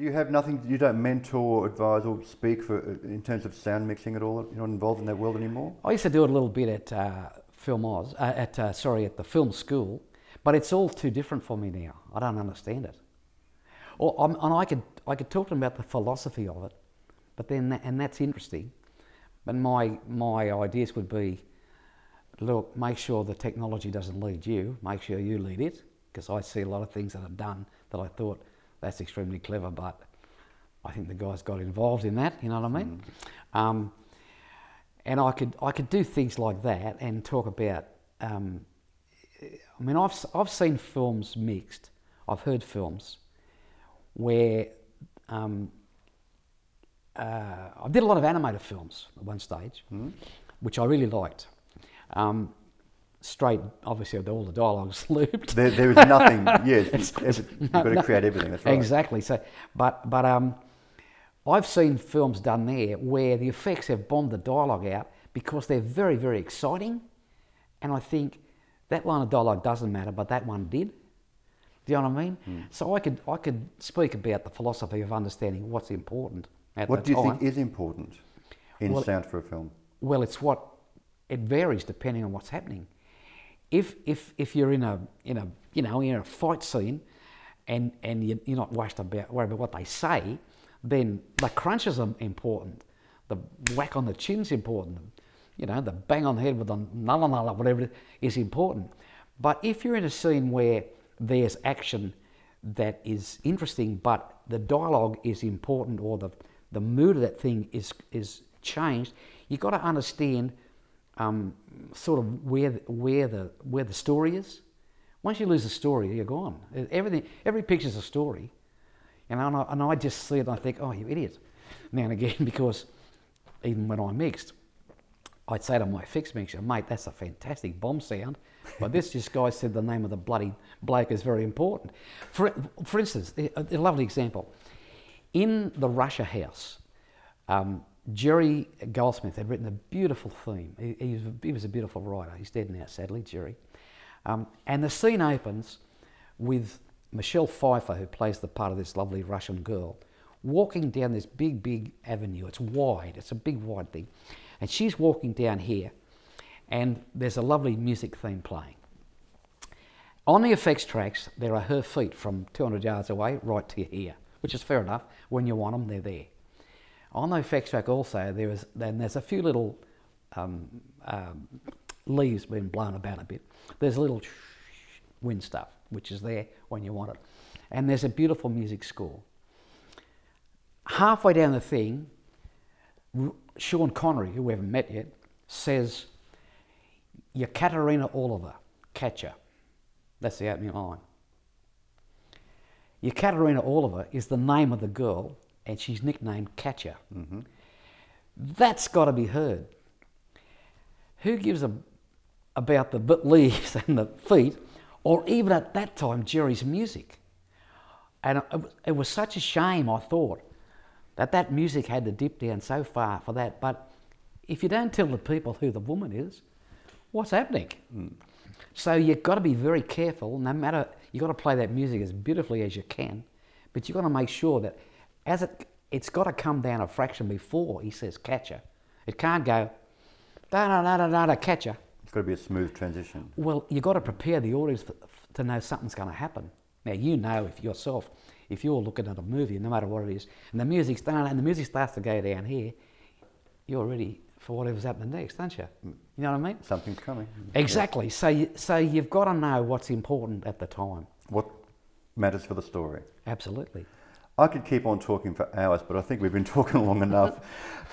Do you have nothing? You don't mentor, advise, or speak for uh, in terms of sound mixing at all? You're not involved in that world anymore. I used to do it a little bit at uh, Film Oz, uh, at uh, sorry, at the film school, but it's all too different for me now. I don't understand it. Or I'm, and I could I could talk to them about the philosophy of it, but then and that's interesting. But my my ideas would be, look, make sure the technology doesn't lead you. Make sure you lead it, because I see a lot of things that are done that I thought that's extremely clever, but I think the guys got involved in that. You know what I mean? Mm. Um, and I could I could do things like that and talk about. Um, I mean, I've I've seen films mixed. I've heard films where um, uh, I did a lot of animated films at one stage, mm. which I really liked. Um, straight, obviously, all the dialogues looped. There, there is nothing. yes, you've got to create everything. That's right. Exactly. So, but but um, I've seen films done there where the effects have bombed the dialogue out because they're very very exciting, and I think that line of dialogue doesn't matter, but that one did. Do you know what I mean? Mm. So I could I could speak about the philosophy of understanding what's important. what do you time. think is important in well, sound for a film? Well, it's what it varies depending on what's happening if if if you're in a in a you know in a fight scene, and and you're not worried about worried about what they say, then the crunches are important. The whack on the chin's important. You know, the bang on the head with the nulla nulla, whatever is important. But if you're in a scene where there's action that is interesting, but the dialogue is important or the, the mood of that thing is, is changed, you've got to understand um, sort of where where the where the story is. Once you lose the story, you're gone. Everything, every picture's a story, and I, and I just see it and I think, oh, you idiot, now and again, because even when I mixed, I'd say to my fix mixer, mate, that's a fantastic bomb sound, but this just guy said the name of the bloody bloke is very important. For, for instance, a, a lovely example. In the Russia house, um, Jerry Goldsmith had written a beautiful theme. He, he, was, he was, a beautiful writer. He's dead now, sadly, Jerry. Um, and the scene opens with Michelle Pfeiffer, who plays the part of this lovely Russian girl, walking down this big, big avenue. It's wide, it's a big, wide thing. And she's walking down here, and there's a lovely music theme playing. On the effects tracks, there are her feet from 200 yards away right to here, which is fair enough. When you want them, they're there. On track also, there is, then there's a few little um, um, leaves being blown about a bit. There's a little wind stuff, which is there when you want it. And there's a beautiful music score. Halfway down the thing, Sean Connery, who we haven't met yet, says, Yekaterina Orlova, Katya. That's the opening line. Yekaterina Orlova is the name of the girl and she's nicknamed Katya. Mm-hmm. That's got to be heard. Who gives a about the bit leaves and the feet, or even at that time Jerry's music? And it, was such a shame, I thought, that that music had to dip down so far for that. But if you don't tell the people who the woman is, what's happening? Mm. So you've got to be very careful. No matter you've got to play that music as beautifully as you can, but you've got to make sure that as it, it's got to come down a fraction before he says Katya. It can't go da da da da da Katya. It's got to be a smooth transition. Well, you've got to prepare the audience for, to know something's going to happen. Now you know if yourself, if you're looking at a movie, no matter what it is, and the music's done, and the music starts to go down here, you're ready for whatever's happening next, aren't you? Mm. You know what I mean? Something's coming. Exactly. Yeah. So, you, so you've got to know what's important at the time. What matters for the story? Absolutely. I could keep on talking for hours, but I think we've been talking long enough.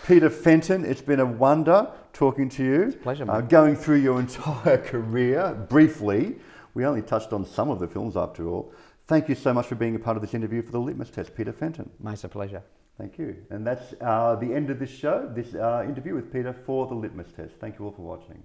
Peter Fenton, it's been a wonder talking to you. It's a pleasure, uh, going through your entire career briefly. We only touched on some of the films after all. Thank you so much for being a part of this interview for the Litmus Test, Peter Fenton. It's a pleasure. Thank you. And that's uh, the end of this show, this uh, interview with Peter for the Litmus Test. Thank you all for watching.